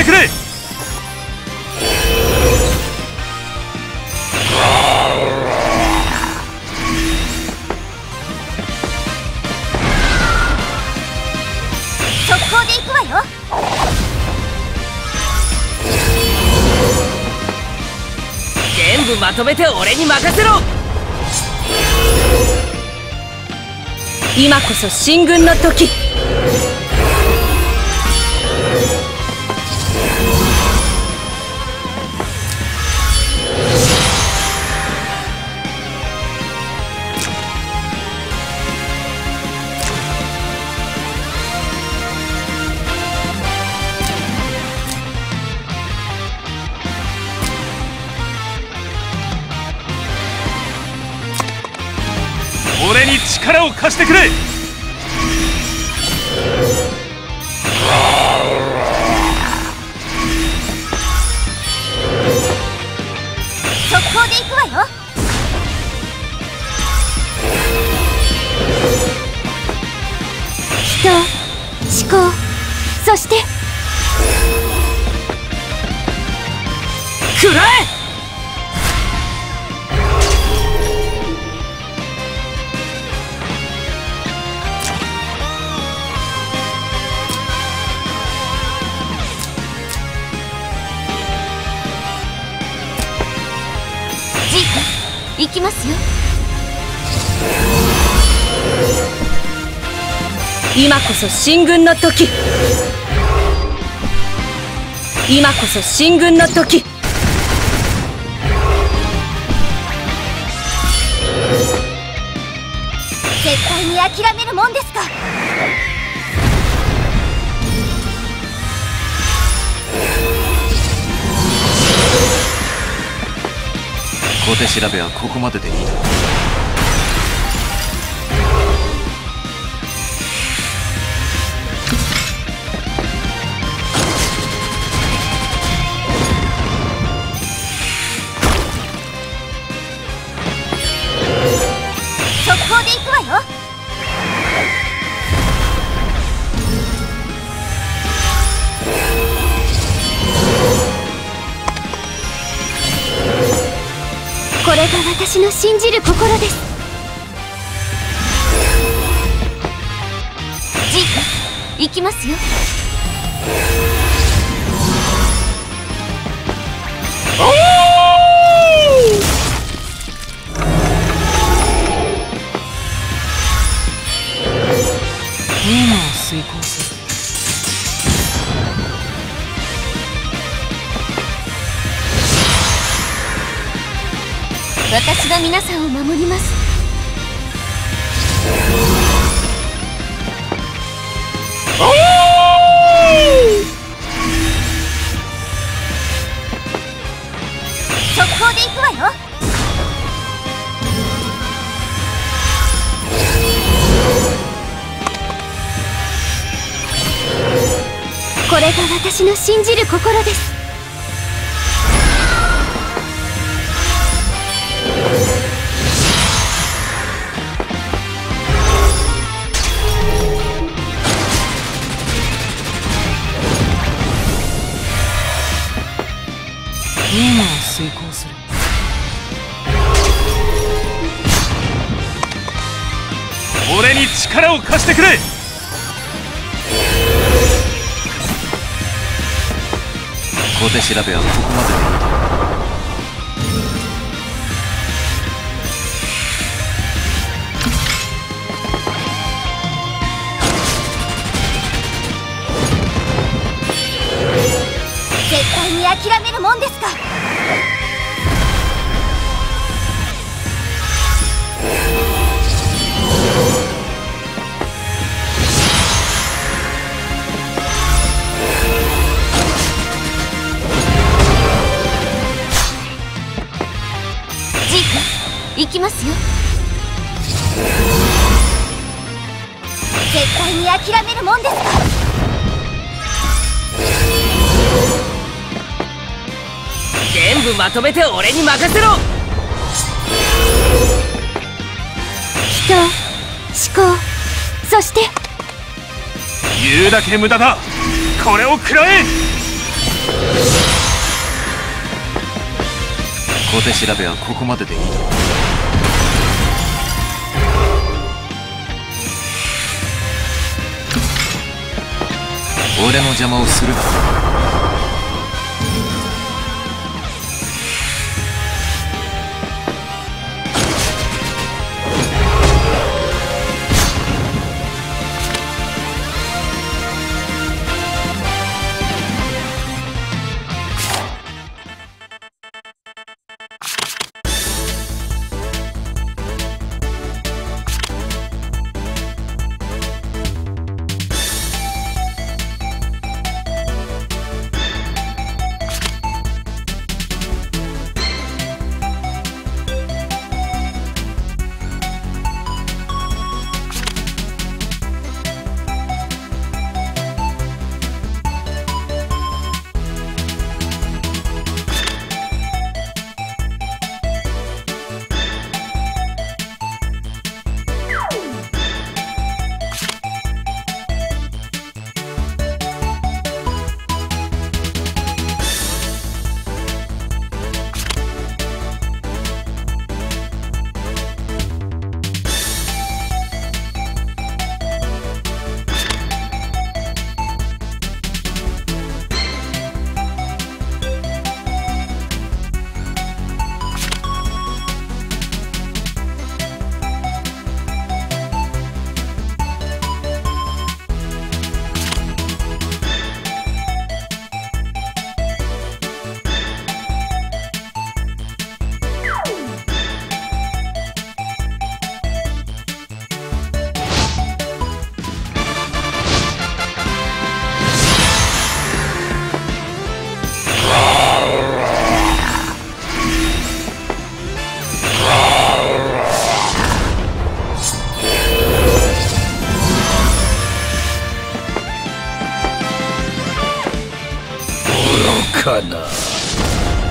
してくれ。速攻で行くわよ。全部まとめて俺に任せろ。今こそ進軍の時してくれ。きますよ。今こそ進軍の時。今こそ進軍の時。絶対に諦めるもんですか小手調べはここまででいいだろう。が私の信じる心です。ジーク行きますよ。皆さんを守ります。速攻で行くわよ。これが私の信じる心です。今を遂行する。俺に力を貸してくれ。小手調べはここまででいい諦めるもんですか？行きますよ。絶対に諦めるもんですか？全部まとめて俺に任せろ。人思考そして。言うだけ無駄だ。これを食らえ。小手調べはここまででいいだろう俺の邪魔をするなな。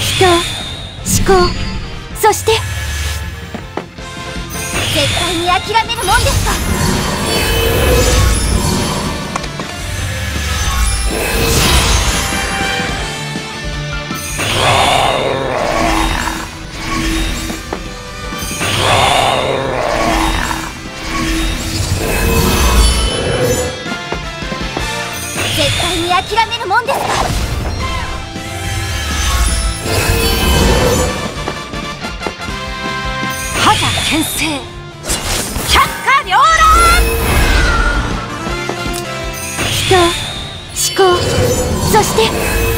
人思考そして絶対に諦めるもんですか？諦めるもんです。か覇者牽制。百花繚乱。人思考そして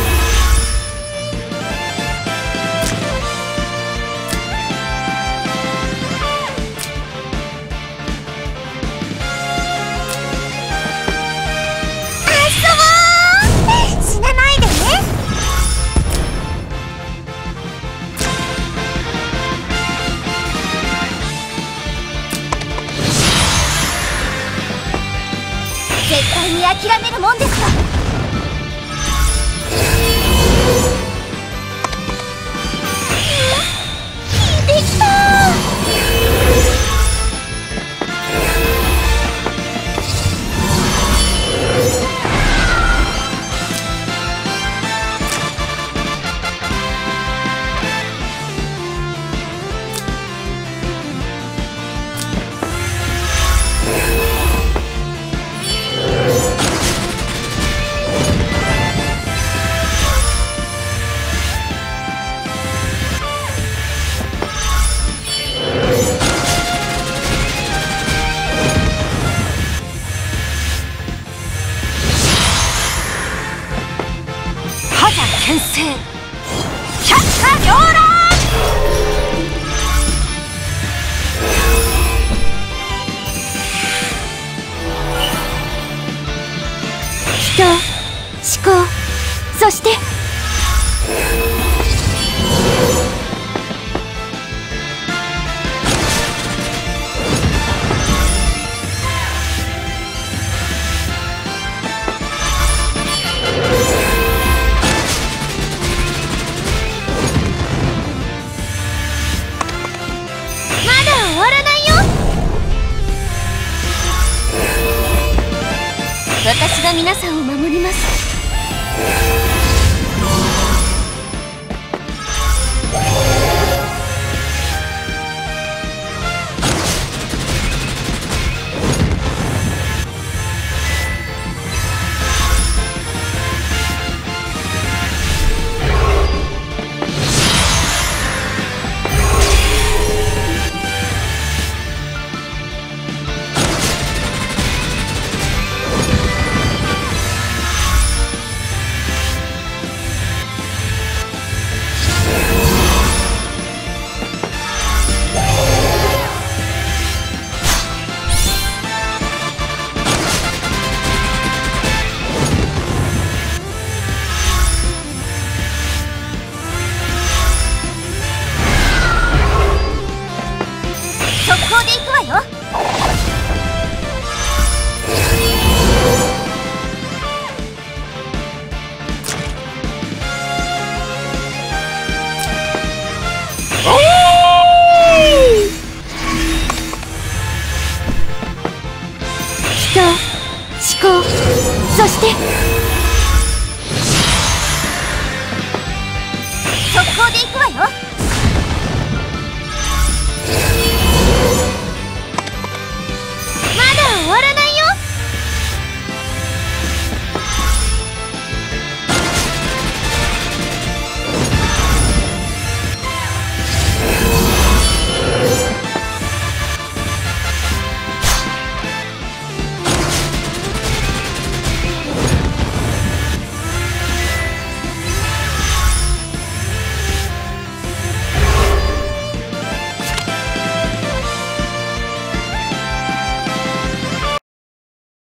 せ。そして。速攻で行くわよ。